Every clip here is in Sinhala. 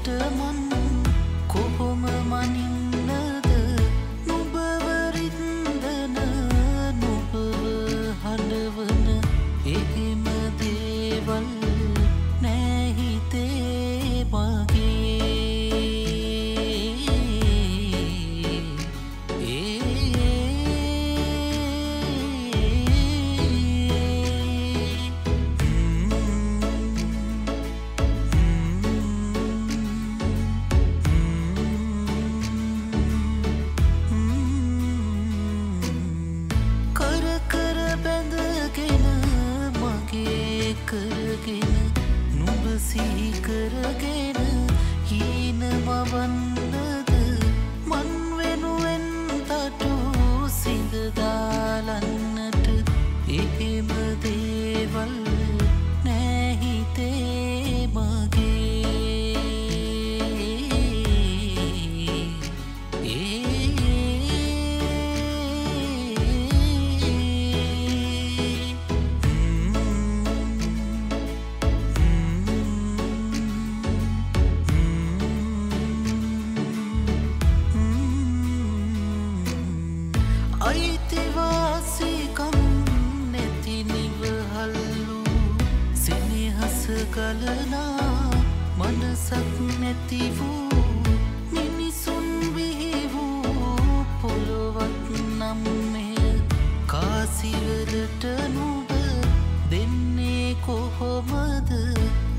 මට මන් කොහොම මනින් सीख रगे සෙනෙහස කලනා මනසක් නැති වූ මිනිසුන් බිහි වූ පොළොවත් නම් මෙය කාසිවලට නුබ දෙන්නේ කොහොමද?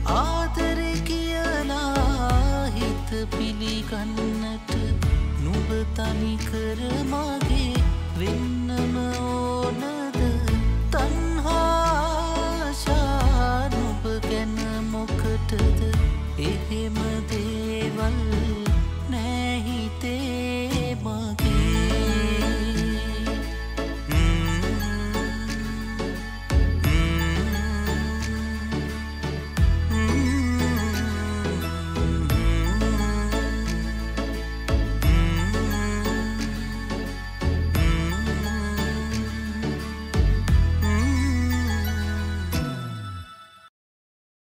ආදරෙ කියලා හිත පිළිගන්නට නුබ තනිකර මගේ වෙන්නම ඕ